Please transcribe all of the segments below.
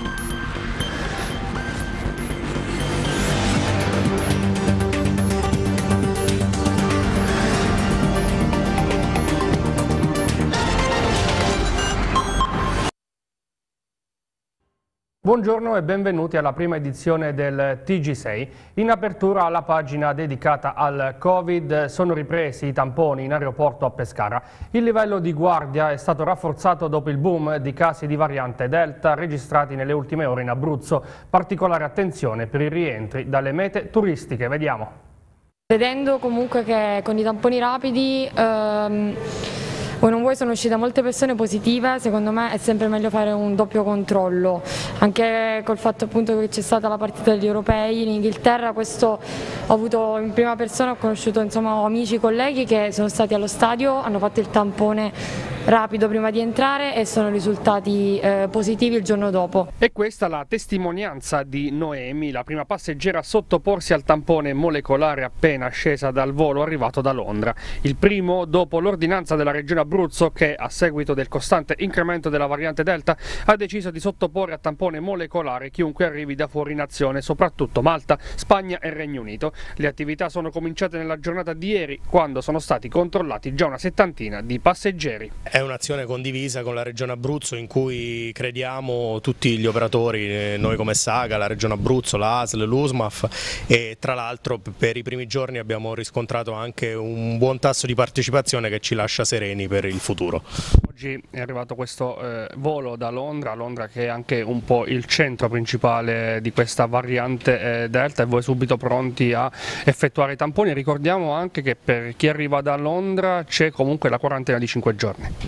you Buongiorno e benvenuti alla prima edizione del TG6. In apertura alla pagina dedicata al Covid sono ripresi i tamponi in aeroporto a Pescara. Il livello di guardia è stato rafforzato dopo il boom di casi di variante Delta registrati nelle ultime ore in Abruzzo. Particolare attenzione per i rientri dalle mete turistiche. Vediamo. Vedendo comunque che con i tamponi rapidi... Ehm voi non vuoi sono uscite molte persone positive, secondo me è sempre meglio fare un doppio controllo, anche col fatto appunto che c'è stata la partita degli europei in Inghilterra, questo ho avuto in prima persona, ho conosciuto insomma amici, colleghi che sono stati allo stadio, hanno fatto il tampone rapido prima di entrare e sono risultati eh, positivi il giorno dopo. E questa la testimonianza di Noemi, la prima passeggera a sottoporsi al tampone molecolare appena scesa dal volo arrivato da Londra. Il primo dopo l'ordinanza della regione Abruzzo che, a seguito del costante incremento della variante Delta, ha deciso di sottoporre a tampone molecolare chiunque arrivi da fuori nazione, soprattutto Malta, Spagna e Regno Unito. Le attività sono cominciate nella giornata di ieri, quando sono stati controllati già una settantina di passeggeri. È un'azione condivisa con la Regione Abruzzo in cui crediamo tutti gli operatori, eh, noi come Saga, la Regione Abruzzo, la ASL, l'USMAF e tra l'altro per i primi giorni abbiamo riscontrato anche un buon tasso di partecipazione che ci lascia sereni per il futuro. Oggi è arrivato questo eh, volo da Londra, Londra che è anche un po' il centro principale di questa variante eh, Delta e voi subito pronti a effettuare i tamponi. Ricordiamo anche che per chi arriva da Londra c'è comunque la quarantena di 5 giorni.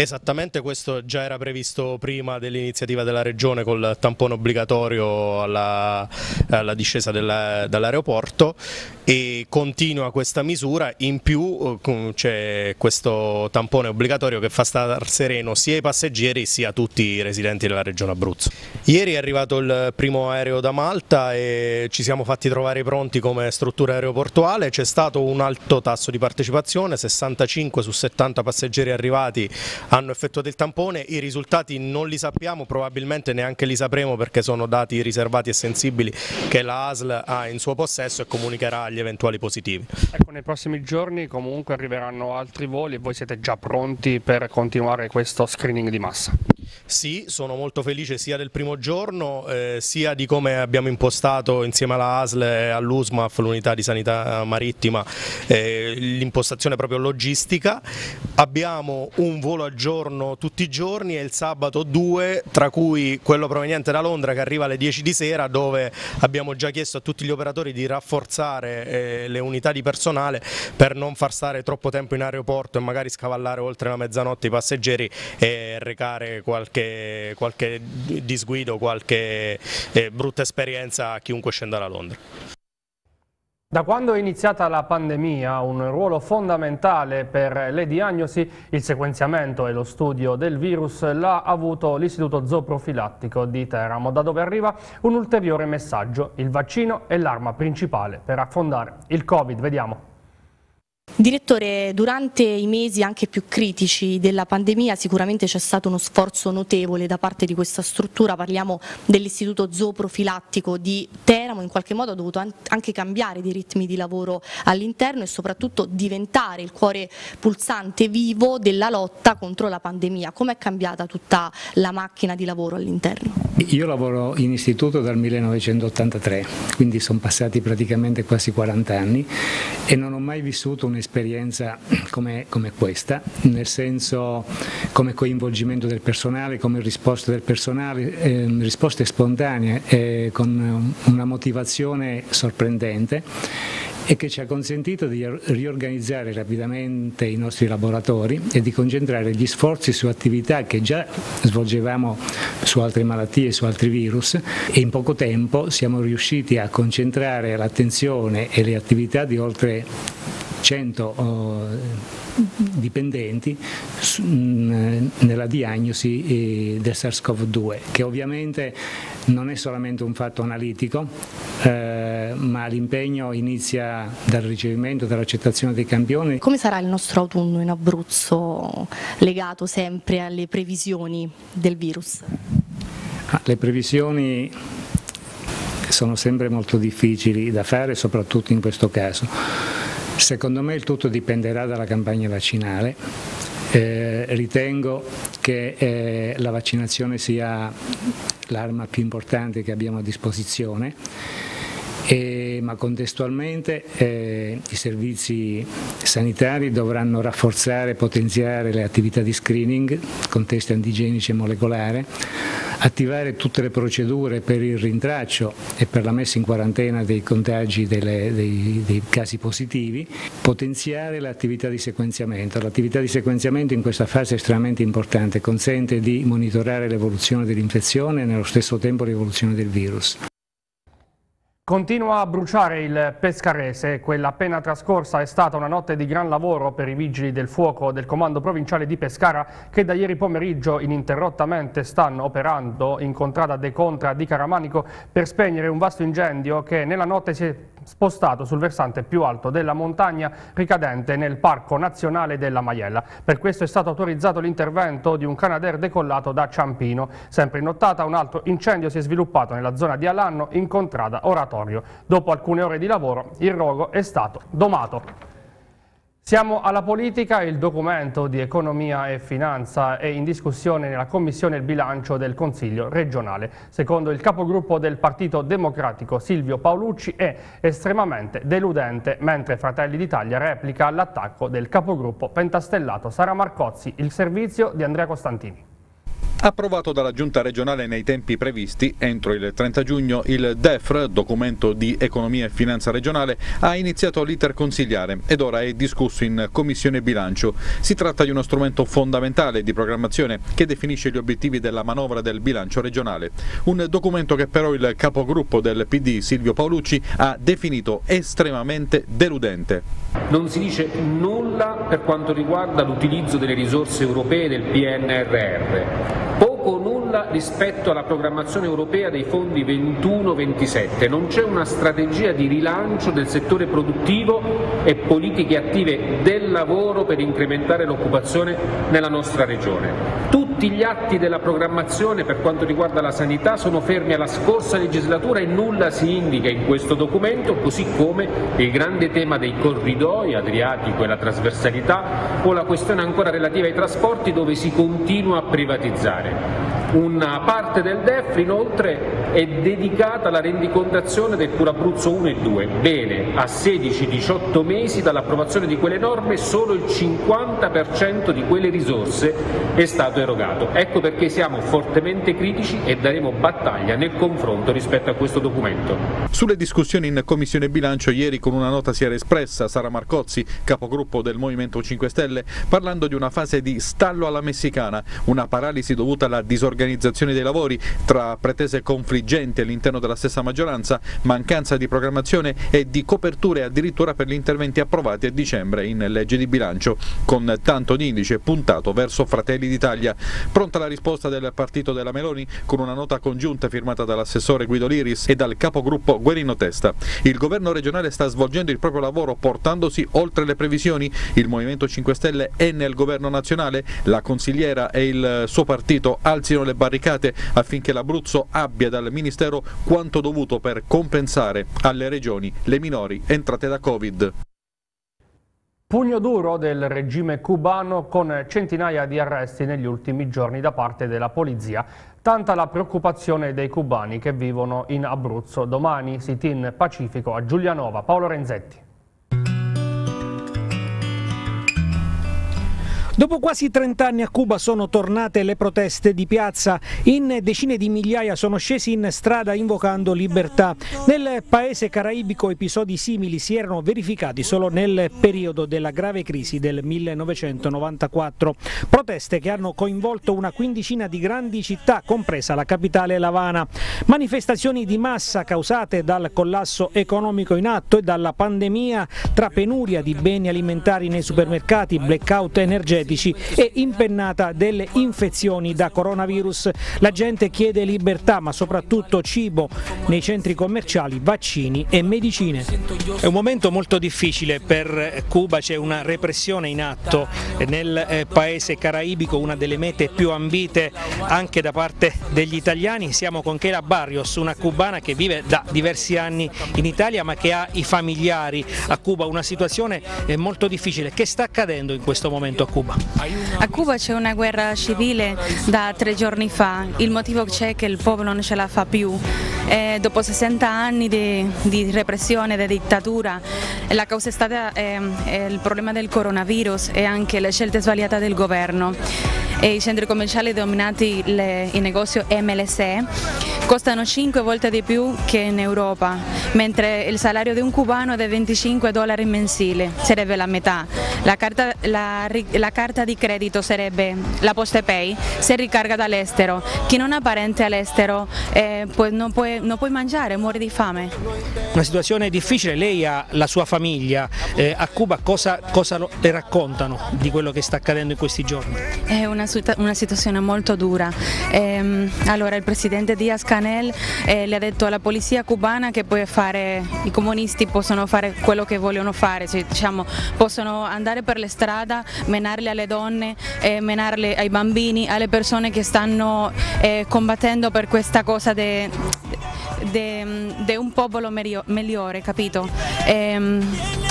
Esattamente questo già era previsto prima dell'iniziativa della Regione col tampone obbligatorio alla, alla discesa dall'aeroporto e continua questa misura, in più eh, c'è questo tampone obbligatorio che fa star sereno sia i passeggeri sia tutti i residenti della Regione Abruzzo. Ieri è arrivato il primo aereo da Malta e ci siamo fatti trovare pronti come struttura aeroportuale, c'è stato un alto tasso di partecipazione, 65 su 70 passeggeri arrivati hanno effettuato il tampone, i risultati non li sappiamo, probabilmente neanche li sapremo perché sono dati riservati e sensibili che la ASL ha in suo possesso e comunicherà agli eventuali positivi. Ecco, nei prossimi giorni comunque arriveranno altri voli e voi siete già pronti per continuare questo screening di massa? Sì, sono molto felice sia del primo giorno eh, sia di come abbiamo impostato insieme alla ASL e all'USMAF, l'unità di sanità marittima, eh, l'impostazione proprio logistica. Abbiamo un volo a giorno tutti i giorni e il sabato due, tra cui quello proveniente da Londra che arriva alle 10 di sera dove abbiamo già chiesto a tutti gli operatori di rafforzare eh, le unità di personale per non far stare troppo tempo in aeroporto e magari scavallare oltre la mezzanotte i passeggeri e recare qualche qualche, qualche disguido, qualche eh, brutta esperienza a chiunque scenda da Londra. Da quando è iniziata la pandemia, un ruolo fondamentale per le diagnosi, il sequenziamento e lo studio del virus l'ha avuto l'Istituto Zooprofilattico di Teramo, da dove arriva un ulteriore messaggio. Il vaccino è l'arma principale per affondare il Covid. Vediamo. Direttore, durante i mesi anche più critici della pandemia sicuramente c'è stato uno sforzo notevole da parte di questa struttura, parliamo dell'istituto zooprofilattico di Teramo, in qualche modo ha dovuto anche cambiare dei ritmi di lavoro all'interno e soprattutto diventare il cuore pulsante vivo della lotta contro la pandemia. Com'è cambiata tutta la macchina di lavoro all'interno? Io lavoro in istituto dal 1983, quindi sono passati praticamente quasi 40 anni e non ho mai vissuto un un'esperienza come, come, questa, nel senso come coinvolgimento del personale, come risposta del personale, eh, risposte spontanee eh, con una motivazione sorprendente e che ci ha consentito di riorganizzare rapidamente i nostri laboratori e di concentrare gli sforzi su attività che già svolgevamo su altre malattie, su altri virus e in poco tempo siamo riusciti a concentrare l'attenzione e le attività di oltre 100 dipendenti nella diagnosi eh, del SARS-CoV-2 che ovviamente non è solamente un fatto analitico eh, ma l'impegno inizia dal ricevimento, dall'accettazione dei campioni. Come sarà il nostro autunno in Abruzzo legato sempre alle previsioni del virus? Le previsioni sono sempre molto difficili da fare, soprattutto in questo caso. Secondo me il tutto dipenderà dalla campagna vaccinale. Eh, ritengo che eh, la vaccinazione sia l'arma più importante che abbiamo a disposizione eh, ma contestualmente eh, i servizi sanitari dovranno rafforzare e potenziare le attività di screening con test antigenici e molecolare, attivare tutte le procedure per il rintraccio e per la messa in quarantena dei contagi delle, dei, dei casi positivi, potenziare l'attività di sequenziamento. L'attività di sequenziamento in questa fase è estremamente importante, consente di monitorare l'evoluzione dell'infezione e nello stesso tempo l'evoluzione del virus. Continua a bruciare il Pescarese, quella appena trascorsa è stata una notte di gran lavoro per i vigili del fuoco del comando provinciale di Pescara che da ieri pomeriggio ininterrottamente stanno operando in contrada De Contra di Caramanico per spegnere un vasto incendio che nella notte si è spostato sul versante più alto della montagna ricadente nel Parco Nazionale della Maiella. Per questo è stato autorizzato l'intervento di un Canadair decollato da Ciampino. Sempre in nottata un altro incendio si è sviluppato nella zona di Alanno in contrada Oratorio. Dopo alcune ore di lavoro il rogo è stato domato. Siamo alla politica, il documento di economia e finanza è in discussione nella Commissione il bilancio del Consiglio regionale. Secondo il capogruppo del Partito Democratico Silvio Paolucci è estremamente deludente, mentre Fratelli d'Italia replica l'attacco del capogruppo pentastellato Sara Marcozzi, il servizio di Andrea Costantini. Approvato dalla Giunta regionale nei tempi previsti, entro il 30 giugno il DEFR, documento di economia e finanza regionale, ha iniziato l'iter consigliare ed ora è discusso in Commissione Bilancio. Si tratta di uno strumento fondamentale di programmazione che definisce gli obiettivi della manovra del bilancio regionale. Un documento che però il capogruppo del PD Silvio Paolucci ha definito estremamente deludente. Non si dice nulla per quanto riguarda l'utilizzo delle risorse europee del PNRR poco o nulla rispetto alla programmazione europea dei fondi 21-27, non c'è una strategia di rilancio del settore produttivo e politiche attive del lavoro per incrementare l'occupazione nella nostra regione. Tutti gli atti della programmazione per quanto riguarda la sanità sono fermi alla scorsa legislatura e nulla si indica in questo documento, così come il grande tema dei corridoi adriatico e la trasversalità o la questione ancora relativa ai trasporti dove si continua a privatizzare. Una parte del DEF inoltre è dedicata alla rendicontazione del Pur Abruzzo 1 e 2. Bene, a 16-18 mesi dall'approvazione di quelle norme solo il 50% di quelle risorse è stato erogato. Ecco perché siamo fortemente critici e daremo battaglia nel confronto rispetto a questo documento. Sulle discussioni in Commissione Bilancio ieri con una nota si era espressa Sara Marcozzi, capogruppo del Movimento 5 Stelle, parlando di una fase di stallo alla messicana, una paralisi dovuta alla disorganizzazione organizzazione dei lavori tra pretese confliggenti all'interno della stessa maggioranza, mancanza di programmazione e di coperture addirittura per gli interventi approvati a dicembre in legge di bilancio, con tanto di indice puntato verso Fratelli d'Italia. Pronta la risposta del partito della Meloni con una nota congiunta firmata dall'assessore Guido Liris e dal capogruppo Guerino Testa. Il governo regionale sta svolgendo il proprio lavoro portandosi oltre le previsioni. Il Movimento 5 Stelle è nel governo nazionale, la consigliera e il suo partito alzino le le barricate affinché l'Abruzzo abbia dal Ministero quanto dovuto per compensare alle regioni le minori entrate da Covid. Pugno duro del regime cubano con centinaia di arresti negli ultimi giorni da parte della polizia. Tanta la preoccupazione dei cubani che vivono in Abruzzo. Domani sit-in pacifico a Giulianova. Paolo Renzetti. Dopo quasi 30 anni a Cuba sono tornate le proteste di piazza. In decine di migliaia sono scesi in strada invocando libertà. Nel paese caraibico episodi simili si erano verificati solo nel periodo della grave crisi del 1994. Proteste che hanno coinvolto una quindicina di grandi città, compresa la capitale Lavana. Manifestazioni di massa causate dal collasso economico in atto e dalla pandemia tra penuria di beni alimentari nei supermercati, blackout energetico antibiotici e impennata delle infezioni da coronavirus. La gente chiede libertà, ma soprattutto cibo nei centri commerciali, vaccini e medicine. È un momento molto difficile per Cuba, c'è una repressione in atto nel eh, paese caraibico, una delle mete più ambite anche da parte degli italiani. Siamo con Keila Barrios, una cubana che vive da diversi anni in Italia ma che ha i familiari a Cuba, una situazione eh, molto difficile. Che sta accadendo in questo momento a Cuba? A Cuba c'è una guerra civile da tre giorni fa, il motivo c'è che il popolo non ce la fa più. Eh, dopo 60 anni di, di repressione, di dittatura, la causa è stata eh, il problema del coronavirus e anche le scelte sbagliate del governo. E I centri commerciali dominati le, i negozi MLC costano 5 volte di più che in Europa, mentre il salario di un cubano è di 25 dollari mensili, sarebbe la metà. La carta, la, la carta di credito sarebbe la Poste Pay, se ricarga dall'estero. Chi non ha parente all'estero eh, non, può, non può mangiare, muore di fame. Una situazione difficile, lei ha la sua famiglia, eh, a Cuba cosa, cosa le raccontano di quello che sta accadendo in questi giorni? È una, una situazione molto dura. Eh, allora il presidente Diaz Canel eh, le ha detto alla polizia cubana che fare, i comunisti possono fare quello che vogliono fare, cioè, diciamo, possono andare per le strade, menarle alle donne, eh, menarle ai bambini, alle persone che stanno eh, combattendo per questa cosa di un popolo migliore, capito? E,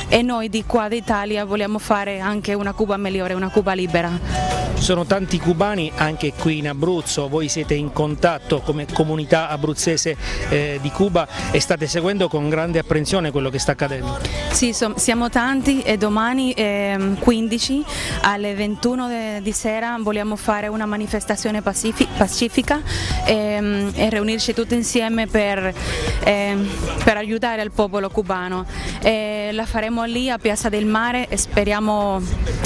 e noi di qua d'Italia vogliamo fare anche una Cuba migliore, una Cuba libera. Sono tanti cubani anche qui in Abruzzo, voi siete in contatto come comunità abruzzese eh, di Cuba e state seguendo con grande apprensione quello che sta accadendo. Sì, so, siamo tanti e domani eh, 15 alle 21 di sera vogliamo fare una manifestazione pacifica e, e riunirci tutti insieme per, eh, per, aiutare il popolo cubano. E la faremo lì a Piazza del Mare e speriamo,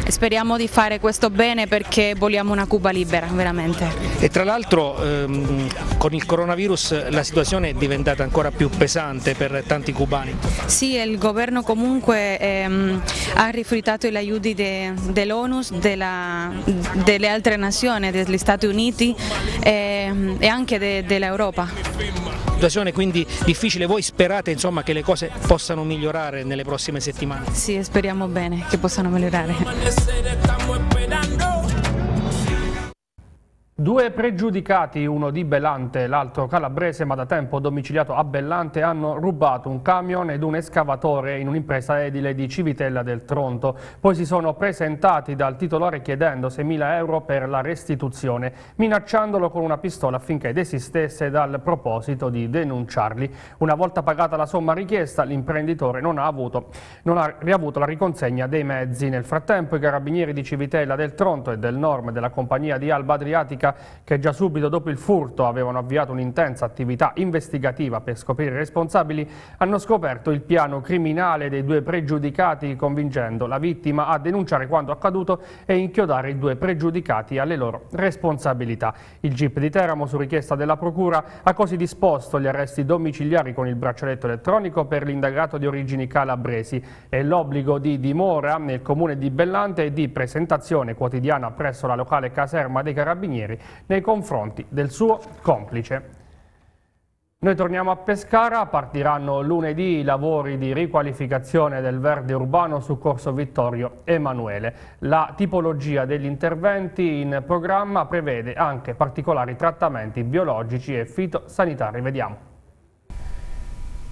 speriamo di fare questo bene perché perché vogliamo una Cuba libera, veramente. E tra l'altro ehm, con il coronavirus la situazione è diventata ancora più pesante per tanti cubani. Sì, il governo comunque ehm, ha rifiutato gli aiuti de, dell'ONU, delle altre nazioni, degli Stati Uniti ehm, e anche de, dell'Europa situazione quindi difficile, voi sperate insomma, che le cose possano migliorare nelle prossime settimane? Sì, speriamo bene che possano migliorare. Due pregiudicati, uno di Bellante e l'altro calabrese, ma da tempo domiciliato a Bellante, hanno rubato un camion ed un escavatore in un'impresa edile di Civitella del Tronto. Poi si sono presentati dal titolare chiedendo 6.000 euro per la restituzione, minacciandolo con una pistola affinché desistesse dal proposito di denunciarli. Una volta pagata la somma richiesta, l'imprenditore non non ha riavuto la riconsegna dei mezzi. Nel frattempo i carabinieri di Civitella del Tronto e del Norm della compagnia di Alba Adriatica che già subito dopo il furto avevano avviato un'intensa attività investigativa per scoprire i responsabili, hanno scoperto il piano criminale dei due pregiudicati convincendo la vittima a denunciare quanto accaduto e inchiodare i due pregiudicati alle loro responsabilità. Il GIP di Teramo su richiesta della Procura ha così disposto gli arresti domiciliari con il braccialetto elettronico per l'indagato di origini calabresi e l'obbligo di dimora nel comune di Bellante e di presentazione quotidiana presso la locale caserma dei Carabinieri nei confronti del suo complice. Noi torniamo a Pescara, partiranno lunedì i lavori di riqualificazione del verde urbano su Corso Vittorio Emanuele. La tipologia degli interventi in programma prevede anche particolari trattamenti biologici e fitosanitari. Vediamo.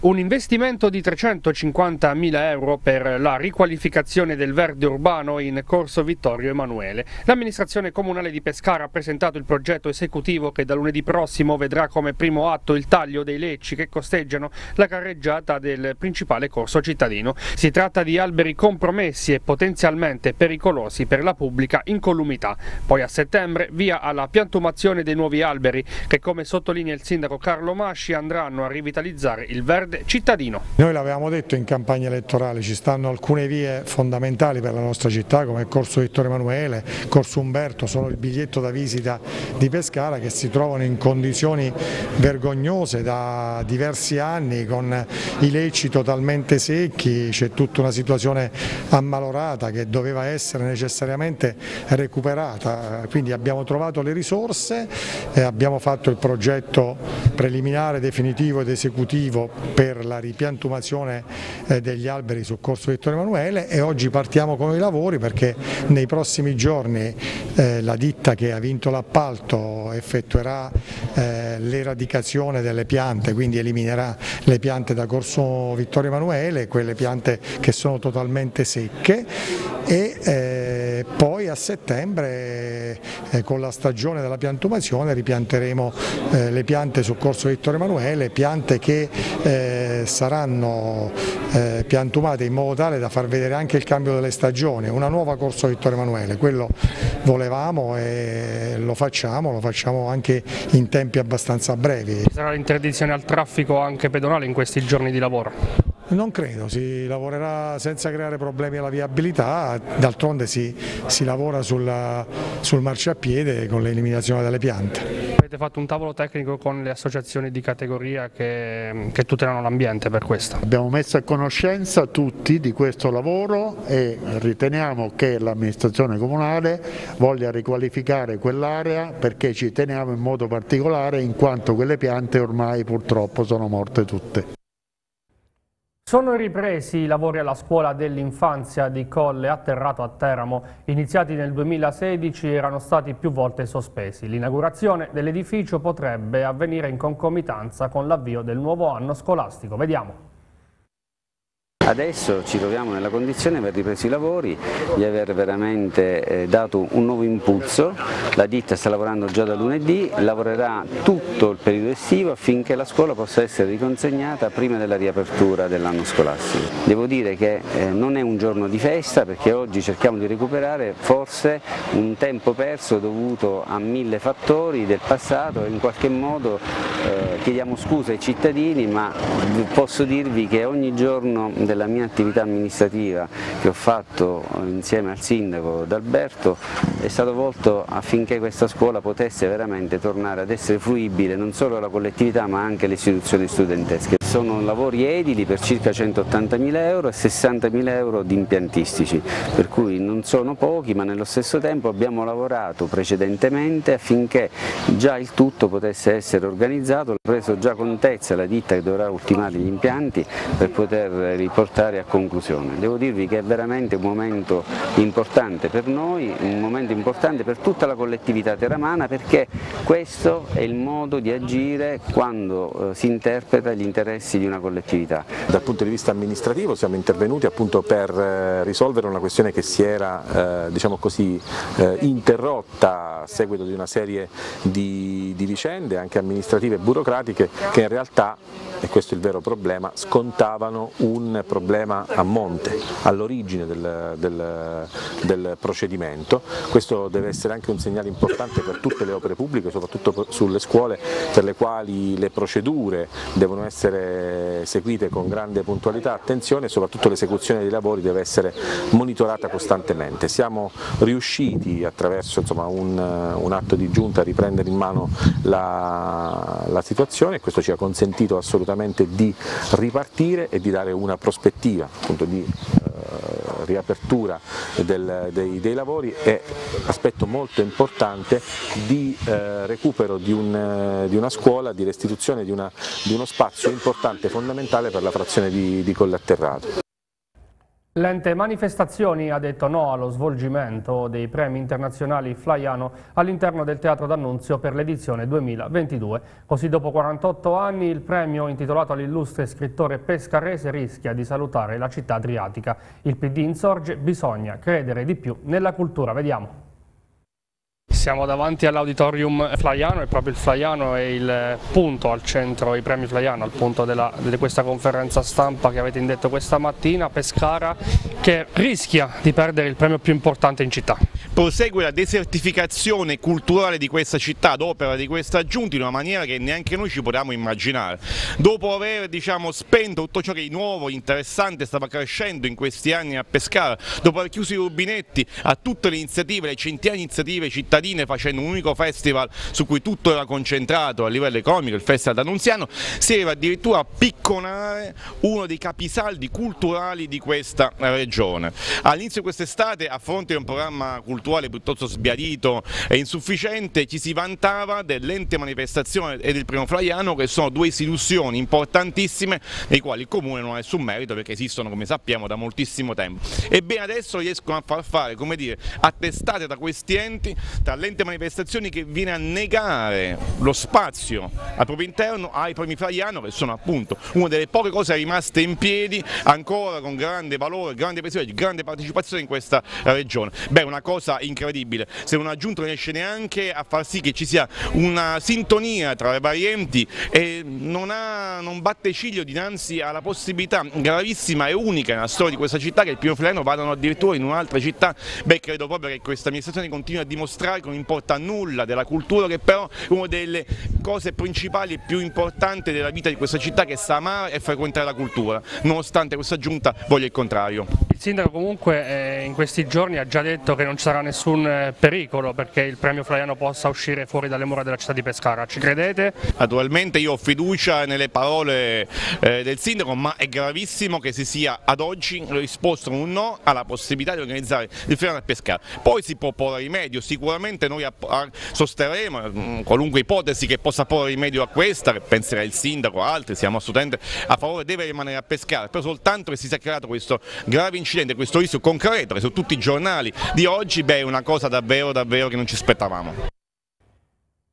Un investimento di 350.000 euro per la riqualificazione del verde urbano in Corso Vittorio Emanuele. L'amministrazione comunale di Pescara ha presentato il progetto esecutivo che da lunedì prossimo vedrà come primo atto il taglio dei lecci che costeggiano la carreggiata del principale corso cittadino. Si tratta di alberi compromessi e potenzialmente pericolosi per la pubblica incolumità. Poi a settembre via alla piantumazione dei nuovi alberi che come sottolinea il sindaco Carlo Masci andranno a rivitalizzare il verde cittadino. Noi l'avevamo detto in campagna elettorale, ci stanno alcune vie fondamentali per la nostra città come Corso Vittorio Emanuele, Corso Umberto, sono il biglietto da visita di Pescara che si trovano in condizioni vergognose da diversi anni con i lecci totalmente secchi, c'è tutta una situazione ammalorata che doveva essere necessariamente recuperata, quindi abbiamo trovato le risorse, abbiamo fatto il progetto preliminare, definitivo ed esecutivo per la ripiantumazione eh, degli alberi sul corso Vittorio Emanuele e oggi partiamo con i lavori perché nei prossimi giorni eh, la ditta che ha vinto l'appalto effettuerà eh, l'eradicazione delle piante, quindi eliminerà le piante da corso Vittorio Emanuele, quelle piante che sono totalmente secche e poi a settembre con la stagione della piantumazione ripianteremo le piante sul corso Vittorio Emanuele, piante che eh, saranno eh, piantumate in modo tale da far vedere anche il cambio delle stagioni, una nuova corso Vittorio Emanuele, quello volevamo e lo facciamo, lo facciamo anche in tempi abbastanza brevi. Ci sarà l'interdizione al traffico anche pedonale in questi giorni di lavoro? Non credo, si lavorerà senza creare problemi alla viabilità, d'altronde si, si, lavora sul, sul marciapiede con l'eliminazione delle piante. Avete fatto un tavolo tecnico con le associazioni di categoria che, che tutelano l'ambiente per questo? Abbiamo messo a conoscenza tutti di questo lavoro e riteniamo che l'amministrazione comunale voglia riqualificare quell'area perché ci teniamo in modo particolare in quanto quelle piante ormai purtroppo sono morte tutte. Sono ripresi i lavori alla scuola dell'infanzia di Colle Atterrato a Teramo. Iniziati nel 2016 erano stati più volte sospesi. L'inaugurazione dell'edificio potrebbe avvenire in concomitanza con l'avvio del nuovo anno scolastico. Vediamo. Adesso ci troviamo nella condizione per ripreso i lavori di aver veramente eh, dato un nuovo impulso, la ditta sta lavorando già da lunedì, lavorerà tutto il periodo estivo affinché la scuola possa essere riconsegnata prima della riapertura dell'anno scolastico. Devo dire che eh, non è un giorno di festa perché oggi cerchiamo di recuperare forse un tempo perso dovuto a mille fattori del passato e in qualche modo eh, chiediamo scusa ai cittadini ma posso dirvi che ogni giorno della la mia attività amministrativa che ho fatto insieme al sindaco D'Alberto è stato volto affinché questa scuola potesse veramente tornare ad essere fruibile non solo alla collettività ma anche alle istituzioni studentesche. Sono lavori edili per circa 180.000 euro e 60.000 euro di impiantistici, per cui non sono pochi ma nello stesso tempo abbiamo lavorato precedentemente affinché già il tutto potesse essere organizzato, ho preso già contezza la ditta che dovrà ultimare gli impianti per poter riportare a conclusione. Devo dirvi che è veramente un momento importante per noi, un momento importante per tutta la collettività teramana perché questo è il modo di agire quando eh, si interpreta gli interessi interessi di una collettività. Dal punto di vista amministrativo siamo intervenuti appunto per eh, risolvere una questione che si era eh, diciamo così, eh, interrotta a seguito di una serie di, di vicende anche amministrative e burocratiche che in realtà e questo è il vero problema, scontavano un problema a monte, all'origine del, del, del, procedimento. Questo deve essere anche un segnale importante per tutte le opere pubbliche, soprattutto sulle scuole per le quali le procedure devono essere seguite con grande puntualità, attenzione e soprattutto l'esecuzione dei lavori deve essere monitorata costantemente. Siamo riusciti attraverso insomma, un, un, atto di giunta a riprendere in mano la, la situazione e questo ci ha consentito assolutamente di ripartire e di dare una prospettiva appunto, di eh, riapertura del, dei, dei, lavori e aspetto molto importante di eh, recupero di, un, di, una scuola, di restituzione di, una, di, uno spazio importante fondamentale per la frazione di, di Collatterrato. L'ente manifestazioni ha detto no allo svolgimento dei premi internazionali Flaiano all'interno del Teatro d'Annunzio per l'edizione 2022. Così dopo 48 anni il premio intitolato all'illustre scrittore pescarese rischia di salutare la città adriatica. Il PD insorge, bisogna credere di più nella cultura. Vediamo. Siamo davanti all'auditorium Flaiano e proprio il Flaiano è il punto al centro, i premi Flaiano, al punto della, di questa conferenza stampa che avete indetto questa mattina, Pescara che rischia di perdere il premio più importante in città. Prosegue la desertificazione culturale di questa città ad opera di questa giunta in una maniera che neanche noi ci potevamo immaginare. Dopo aver diciamo, spento tutto ciò che di nuovo, interessante stava crescendo in questi anni a Pescara, dopo aver chiuso i rubinetti a tutte le iniziative, le centinaia di iniziative cittadine, cittadine facendo un unico festival su cui tutto era concentrato a livello economico, il Festival d'Annunziano, si arriva addirittura a picconare uno dei capisaldi culturali di questa regione. All'inizio di quest'estate, a fronte di un programma culturale piuttosto sbiadito e insufficiente, ci si vantava dell'ente manifestazione e del primo Flaiano che sono due istituzioni importantissime nei quali il Comune non ha nessun merito perché esistono come sappiamo da moltissimo tempo. Ebbene adesso riescono a far fare, come dire, attestate da questi enti, l'ente manifestazioni che viene a negare lo spazio al proprio interno ai premi Flaiano che sono appunto una delle poche cose rimaste in piedi ancora con grande valore, grande prestigio, grande partecipazione in questa regione. Beh, una cosa incredibile, se una giunta riesce neanche a far sì che ci sia una sintonia tra le varie enti e non, ha, non batte ciglio dinanzi alla possibilità gravissima e unica nella storia di questa città che il primo Flaiano vadano addirittura in un'altra città, beh credo proprio che questa amministrazione continui a dimostrare che non importa nulla della cultura che però è una delle cose principali e più importanti della vita di questa città che sa amare e frequentare la cultura, nonostante questa giunta voglia il contrario. Il sindaco comunque eh, in questi giorni ha già detto che non ci sarà nessun eh, pericolo perché il premio Flaiano possa uscire fuori dalle mura della città di Pescara, ci credete? Naturalmente io ho fiducia nelle parole eh, del sindaco ma è gravissimo che si sia ad oggi risposto un no alla possibilità di organizzare il Flaiano a Pescara, poi si può porre rimedio, sicuramente noi sosterremo mm, qualunque ipotesi che possa porre rimedio a questa, penserà il sindaco, altri, siamo assolutamente a favore, deve rimanere a pescare, però soltanto che si sia creato questo grave incidente, questo rischio concreto che su tutti i giornali di oggi, beh è una cosa davvero davvero che non ci aspettavamo.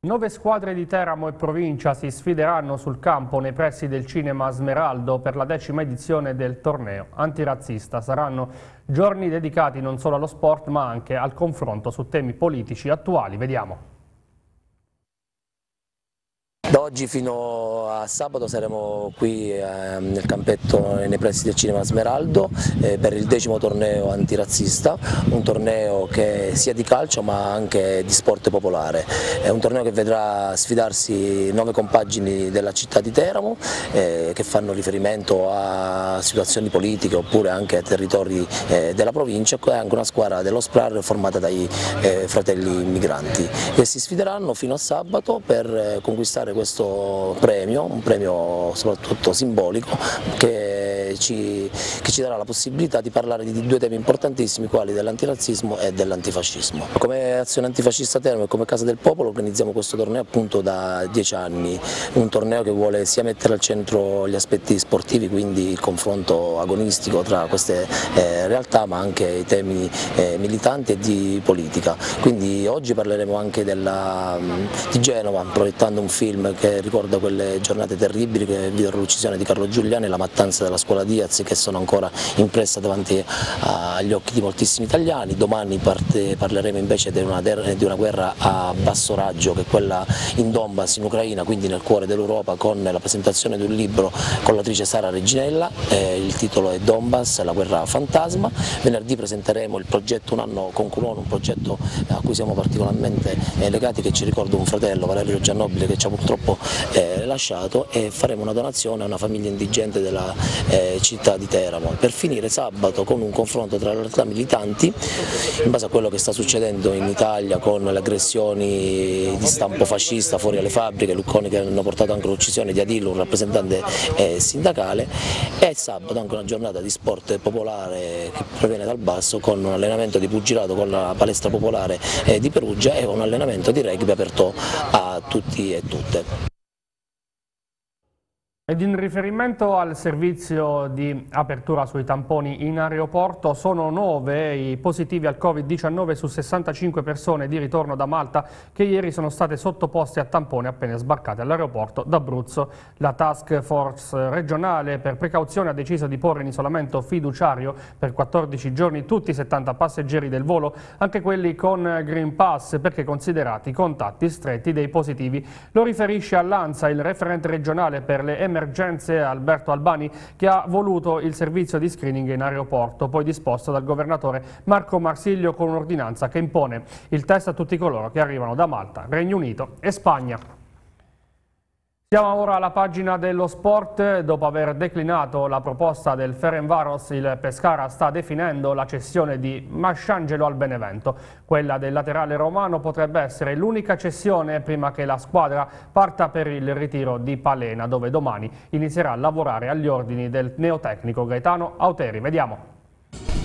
Nove squadre di Teramo e provincia si sfideranno sul campo nei pressi del cinema Smeraldo per la decima edizione del torneo antirazzista. Saranno giorni dedicati non solo allo sport ma anche al confronto su temi politici attuali. Vediamo. Oggi fino a sabato saremo qui eh, nel campetto nei pressi del Cinema Smeraldo eh, per il decimo torneo antirazzista, un torneo che sia di calcio ma anche di sport popolare. È un torneo che vedrà sfidarsi nove compagini della città di Teramo eh, che fanno riferimento a situazioni politiche oppure anche a territori eh, della provincia e anche una squadra dello SPRAR formata dai fratelli migranti che si sfideranno fino a sabato per conquistare questo premio, un premio soprattutto simbolico che ci, che ci, darà la possibilità di parlare di due temi importantissimi quali dell'antirazzismo e dell'antifascismo. Come azione antifascista Termo e come Casa del Popolo organizziamo questo torneo appunto da dieci anni, un torneo che vuole sia mettere al centro gli aspetti sportivi, quindi il confronto agonistico tra queste eh, realtà ma anche i temi eh, militanti e di politica. Quindi oggi parleremo anche della, di Genova proiettando un film che ricorda quelle giornate terribili che videro l'uccisione di Carlo Giuliani e la mattanza della scuola Diaz che sono ancora impresse davanti agli occhi di moltissimi italiani. Domani parte, parleremo invece di una, di una, guerra a basso raggio che è quella in Donbass in Ucraina, quindi nel cuore dell'Europa con la presentazione di un libro con l'autrice Sara Reginella, eh, il titolo è Donbass, la guerra fantasma. Venerdì presenteremo il progetto Un anno con Culone, un progetto a cui siamo particolarmente eh, legati che ci ricorda un fratello, Valerio Giannobile, che ci ha purtroppo eh, lasciato e faremo una donazione a una famiglia indigente della eh, città di Teramo per finire sabato con un confronto tra le realtà militanti in base a quello che sta succedendo in Italia con le aggressioni di stampo fascista fuori alle fabbriche, Lucconi che hanno portato anche l'uccisione di Adillo, un rappresentante eh, sindacale e sabato anche una giornata di sport popolare che proviene dal basso con un allenamento di pugilato con la palestra popolare eh, di Perugia e un allenamento di rugby aperto a tutti e tutte. Ed in riferimento al servizio di apertura sui tamponi in aeroporto sono 9 i positivi al Covid-19 su 65 persone di ritorno da Malta che ieri sono state sottoposte a tampone appena sbarcate all'aeroporto d'Abruzzo. La task force regionale per precauzione ha deciso di porre in isolamento fiduciario per 14 giorni tutti i 70 passeggeri del volo, anche quelli con Green Pass perché considerati contatti stretti dei positivi. Lo riferisce all'ANSA il referente regionale per le emergenze emergenze Alberto Albani che ha voluto il servizio di screening in aeroporto, poi disposto dal governatore Marco Marsiglio con un'ordinanza che impone il test a tutti coloro che arrivano da Malta, Regno Unito e Spagna. Siamo ora alla pagina dello sport, dopo aver declinato la proposta del Ferenvaros il Pescara sta definendo la cessione di Masciangelo al Benevento. Quella del laterale romano potrebbe essere l'unica cessione prima che la squadra parta per il ritiro di Palena dove domani inizierà a lavorare agli ordini del neotecnico Gaetano Auteri. Vediamo.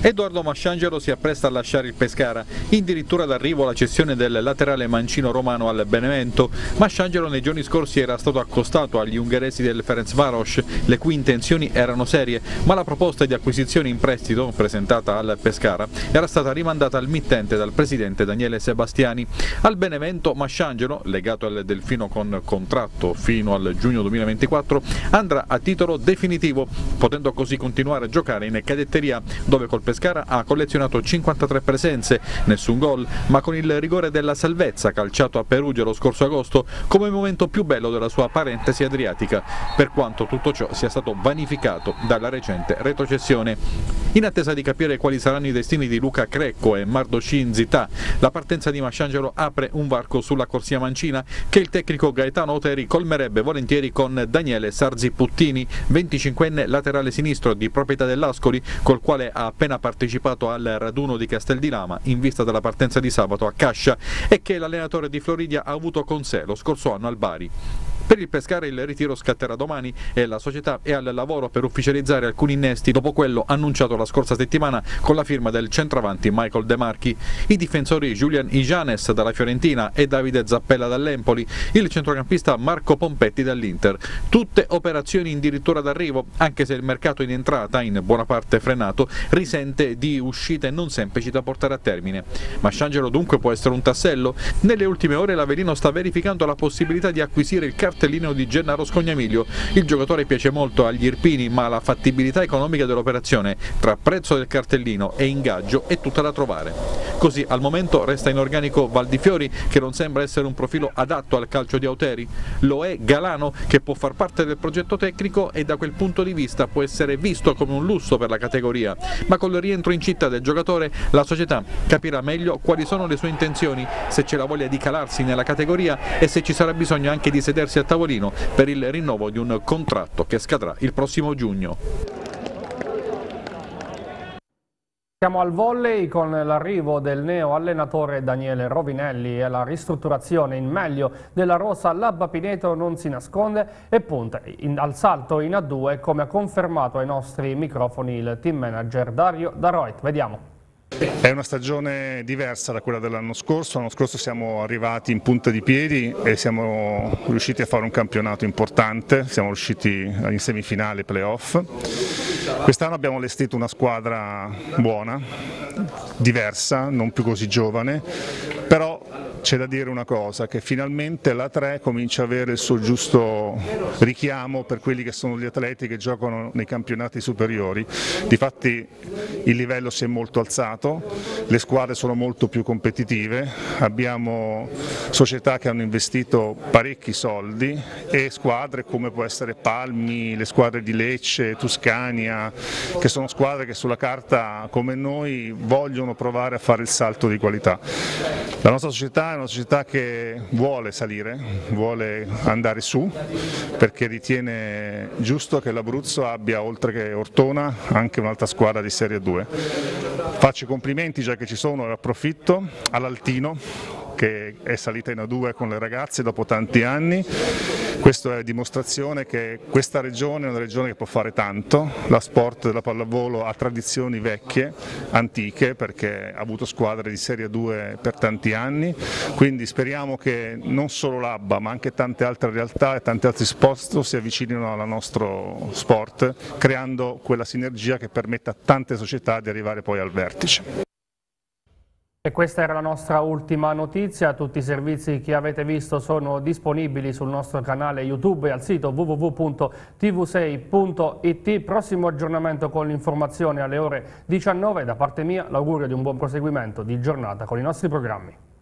Edoardo Masciangelo si appresta a lasciare il Pescara, addirittura d'arrivo la cessione del laterale mancino romano al Benevento. Masciangelo nei giorni scorsi era stato accostato agli ungheresi del Ferencvaros, le cui intenzioni erano serie, ma la proposta di acquisizione in prestito presentata al Pescara era stata rimandata al mittente dal presidente Daniele Sebastiani. Al Benevento Masciangelo, legato al Delfino con contratto fino al giugno 2024, andrà a titolo definitivo, potendo così continuare a giocare in cadetteria dove col Pescara ha collezionato 53 presenze, nessun gol, ma con il rigore della salvezza calciato a Perugia lo scorso agosto come momento più bello della sua parentesi adriatica, per quanto tutto ciò sia stato vanificato dalla recente retrocessione. In attesa di capire quali saranno i destini di Luca Crecco e Mardoshin Zità, la partenza di Masciangelo apre un varco sulla corsia mancina che il tecnico Gaetano Oteri colmerebbe volentieri con Daniele Sarzi Puttini, 25enne laterale sinistro di proprietà dell'Ascoli, col quale ha appena partecipato al raduno di Castel di Lama in vista della partenza di sabato a Cascia e che l'allenatore di Floridia ha avuto con sé lo scorso anno al Bari. Per il Pescara il ritiro scatterà domani e la società è al lavoro per ufficializzare alcuni innesti dopo quello annunciato la scorsa settimana con la firma del centravanti Michael De Marchi. I difensori Julian Ijanes dalla Fiorentina e Davide Zappella dall'Empoli, il centrocampista Marco Pompetti dall'Inter. Tutte operazioni addirittura d'arrivo, anche se il mercato in entrata, in buona parte frenato, risente di uscite non semplici da portare a termine. Masciangelo dunque può essere un tassello? Nelle ultime ore l'Avelino sta verificando la possibilità di acquisire il cartellino di Gennaro Scognamiglio. Il giocatore piace molto agli Irpini, ma la fattibilità economica dell'operazione tra prezzo del cartellino e ingaggio è tutta da trovare. Così al momento resta in organico Valdifiori, che non sembra essere un profilo adatto al calcio di Auteri. Lo è Galano, che può far parte del progetto tecnico e da quel punto di vista può essere visto come un lusso per la categoria, ma con il rientro in città del giocatore la società capirà meglio quali sono le sue intenzioni, se c'è la voglia di calarsi nella categoria e se ci sarà bisogno anche di sedersi a a tavolino per il rinnovo di un contratto che scadrà il prossimo giugno. Siamo al volley con l'arrivo del neo allenatore Daniele Rovinelli e la ristrutturazione in meglio della rosa Labba Pineto non si nasconde e punta in, al salto in A2 come ha confermato ai nostri microfoni il team manager Dario Daroit. Vediamo. È una stagione diversa da quella dell'anno scorso, l'anno scorso siamo arrivati in punta di piedi e siamo riusciti a fare un campionato importante, siamo riusciti in semifinale playoff. Quest'anno abbiamo allestito una squadra buona, diversa, non più così giovane, c'è da dire una cosa, che finalmente la 3 comincia ad avere il suo giusto richiamo per quelli che sono gli atleti che giocano nei campionati superiori, difatti il livello si è molto alzato, le squadre sono molto più competitive, abbiamo società che hanno investito parecchi soldi e squadre come può essere Palmi, le squadre di Lecce, Tuscania, che sono squadre che sulla carta come noi vogliono provare a fare il salto di qualità. La nostra società è una società che vuole salire, vuole andare su perché ritiene giusto che l'Abruzzo abbia oltre che Ortona anche un'altra squadra di Serie 2. Faccio i complimenti già che ci sono e approfitto all'Altino che è salita in A2 con le ragazze dopo tanti anni, questo è dimostrazione che questa regione è una regione che può fare tanto, la sport della pallavolo ha tradizioni vecchie, antiche, perché ha avuto squadre di Serie 2 per tanti anni, quindi speriamo che non solo l'ABBA ma anche tante altre realtà e tanti altri sport si avvicinino al nostro sport, creando quella sinergia che permetta a tante società di arrivare poi al vertice. E questa era la nostra ultima notizia, tutti i servizi che avete visto sono disponibili sul nostro canale YouTube e al sito www.tv6.it. Prossimo aggiornamento con l'informazione alle ore 19, da parte mia l'augurio di un buon proseguimento di giornata con i nostri programmi.